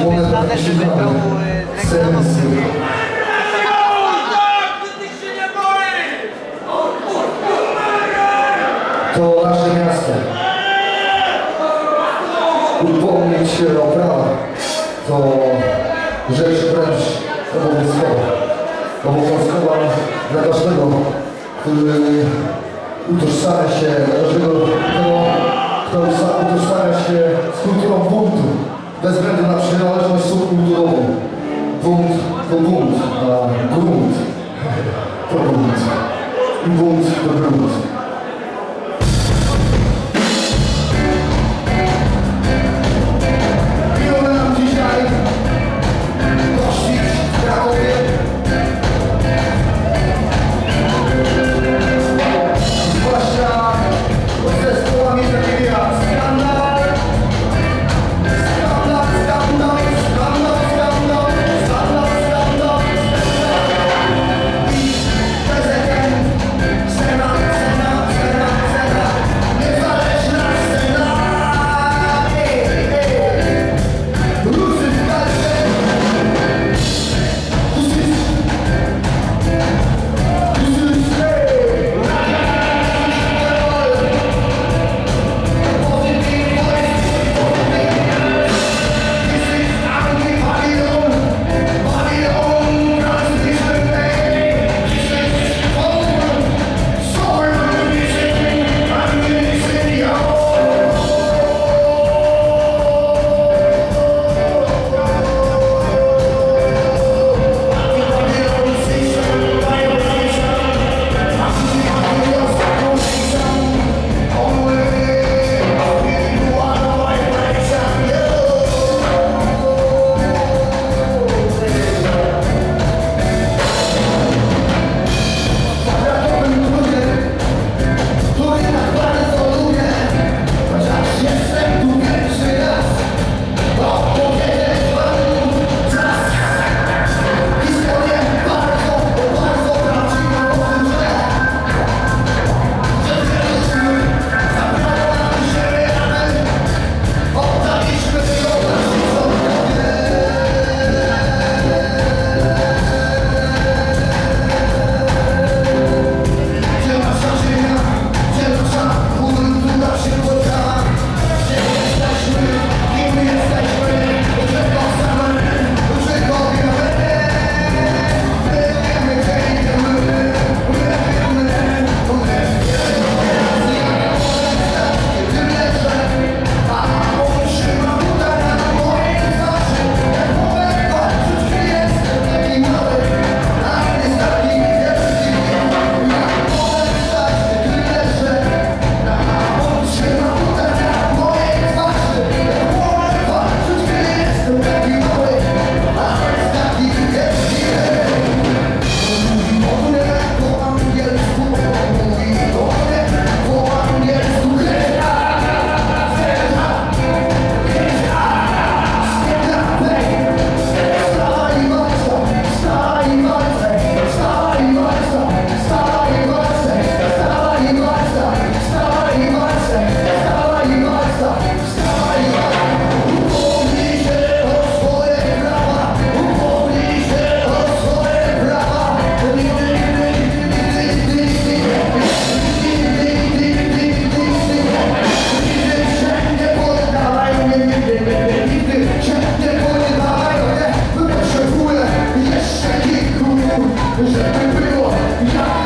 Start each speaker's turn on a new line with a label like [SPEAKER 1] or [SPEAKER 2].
[SPEAKER 1] znane, żeby
[SPEAKER 2] przyznany.
[SPEAKER 1] y.
[SPEAKER 2] Sensy. To nasze miasto. Upomnieć się o prawa to rzecz wręcz obowiązkowa. Obowiązkowa dla każdego, który utożsamia się, każdego, kto, kto utożsamia się z kulturą buntu, bez względu na przynależność subkulturową. Bunt to bunt, a grunt to bunt. I bunt to grunt. O chefe entregou. Já